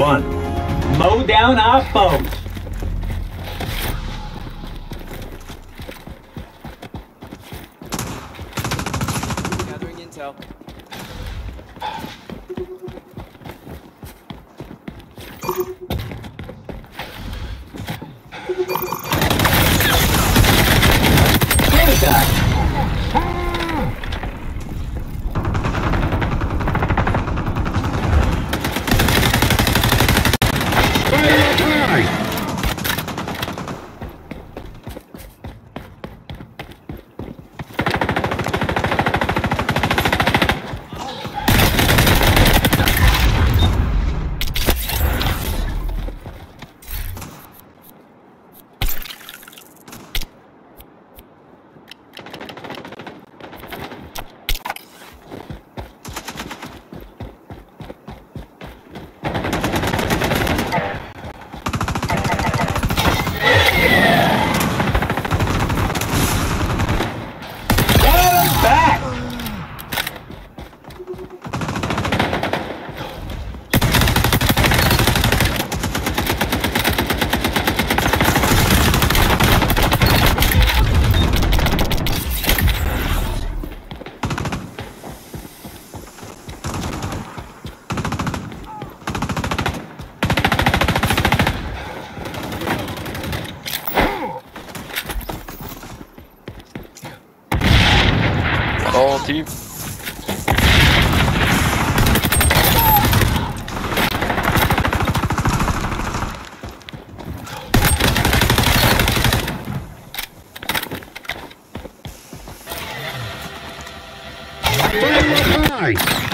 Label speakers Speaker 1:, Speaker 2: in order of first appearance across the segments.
Speaker 1: one. Mow down our foes.
Speaker 2: Gathering intel.
Speaker 3: All team.
Speaker 4: Fire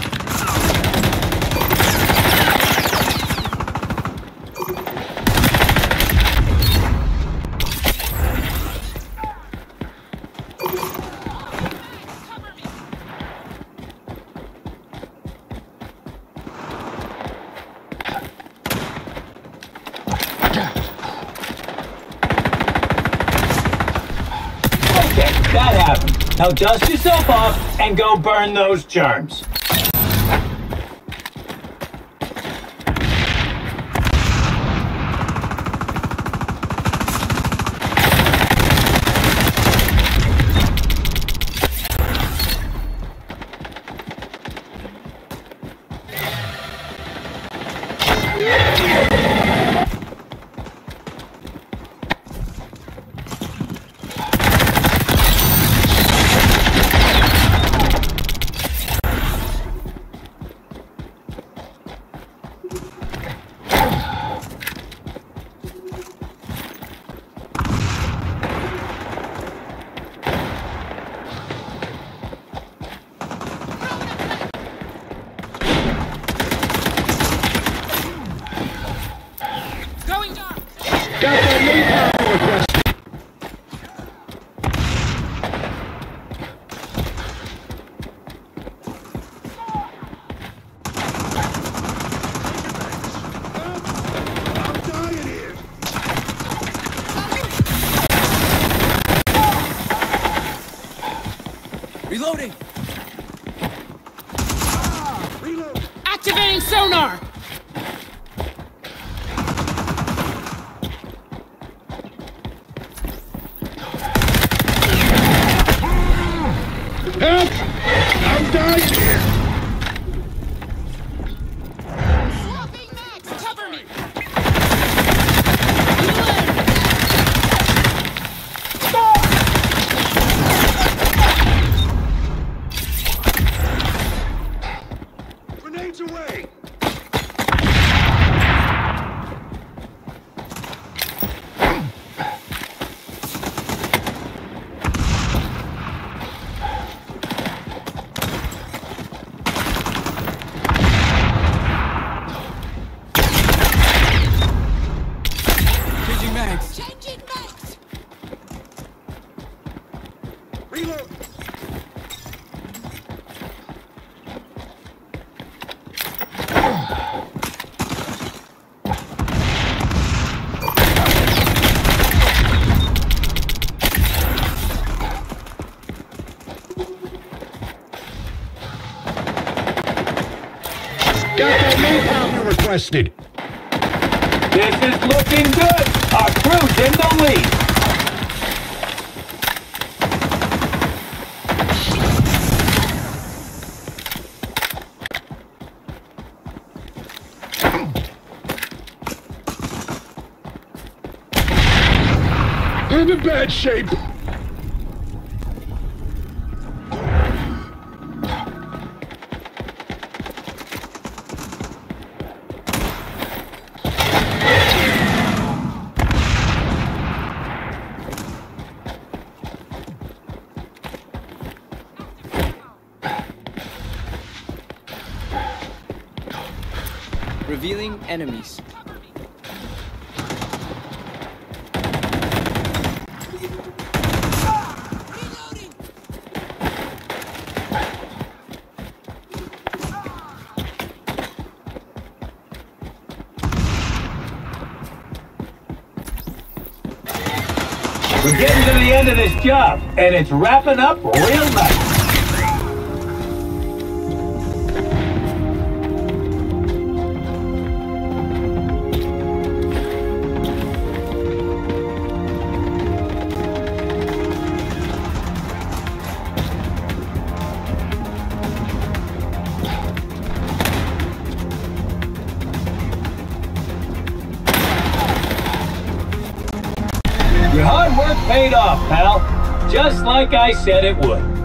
Speaker 1: that happened. Now dust yourself off and go burn those germs.
Speaker 2: Reloading.
Speaker 4: Reload! Requested.
Speaker 1: This is looking good. Our crew's in the lead.
Speaker 4: I'm in bad shape.
Speaker 2: Revealing enemies.
Speaker 1: We're getting to the end of this job, and it's wrapping up real nice. Paid off, pal. Just like I said it would.